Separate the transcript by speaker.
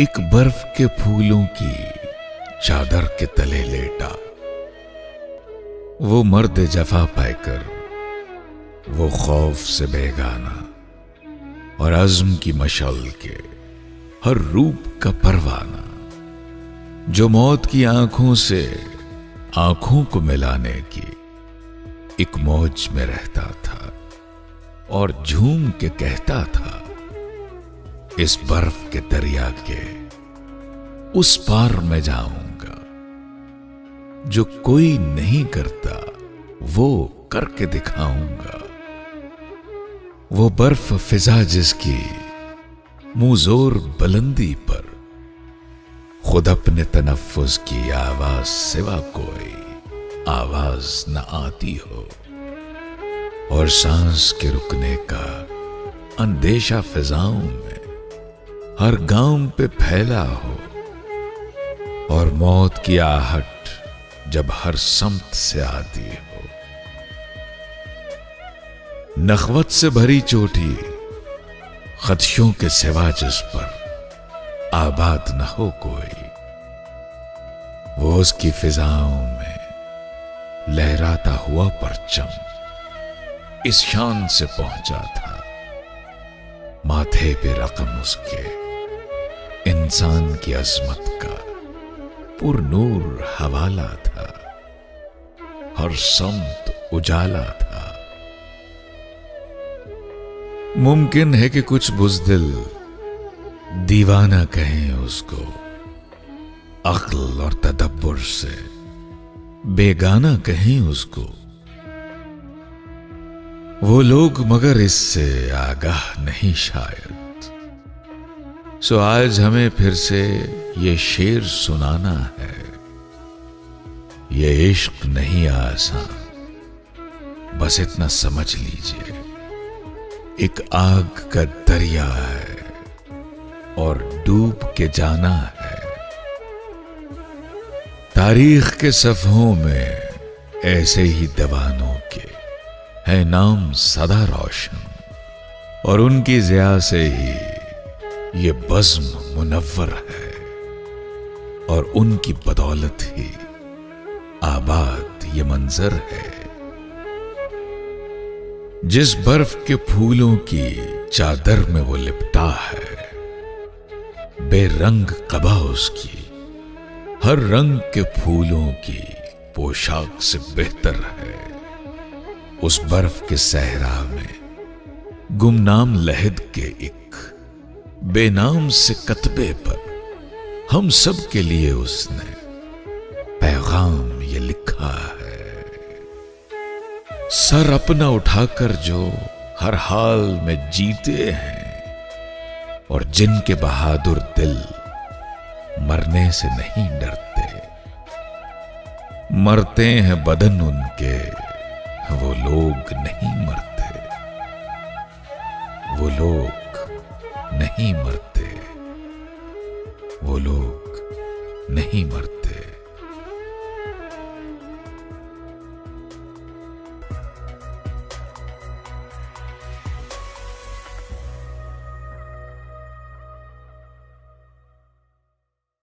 Speaker 1: एक बर्फ़ के फूलों की चादर के तले लेटा। वो मर्द जफा पाकर वो खौफ से बेगाना और अज़म की मशल के हर रूप का परवाना, जो मौत की आँखों से आँखों को मिलाने की एक मौज में रहता था और झूम के कहता था इस बर्फ़ के दरिया के उस पार मैं जाऊँगा। जो कोई नहीं करता, वो करके दिखाऊँगा। वो बर्फ़ फिजा जिसकी, मुँह बुलंदी पर। खुद अपने तनफ्फुज की आवाज़ सिवा कोई आवाज़ न आती हो। और सांस के रुकने का अंदेशा फिजाओं में हर गाँव पे फैला हो और मौत की आहट जब हर समत से आती हो। नखवत से भरी चोटी, खदशों के सिवा जिस पर आबाद न हो कोई, वो उसकी फिजाओं में लहराता हुआ परचम इस शान से पहुँचा था। माथे पे रकम उसके इंसान की अजमत का पुरनूर हवाला था, हर समत उजाला था। मुमकिन है कि कुछ बुजदिल दीवाना कहें उसको, अक्ल और तदब्बर से। बेगाना कहें उसको, वो लोग मगर इससे आगाह नहीं शायद। सो आज हमें फिर से ये शेर सुनाना है। ये इश्क नहीं आसान। बस इतना समझ लीजिए। एक आग का दरिया है और डूब के जाना है। तारीख के सफहों में ऐसे ही दवानों के है नाम सदा रोशन। और उनकी जिया से ही ये बज्म मुनव्वर है और उनकी बदौलत ही आबाद ये मंजर है। जिस बर्फ़ के फूलों की चादर में वो लिपटा है, बेरंग कबा उसकी, हर रंग के फूलों की पोशाक से बेहतर है। उस बर्फ़ के सहरा में गुमनाम लहद के एक बेनाम से कतबे पर हम सब के लिए उसने पैगाम ये लिखा है। सर अपना उठाकर जो हर हाल में जीते हैं और जिनके बहादुर दिल मरने से नहीं डरते। मरते हैं बदन उनके, वो लोग नहीं मरते। वो लोग नहीं मरते। वो लोग नहीं मरते।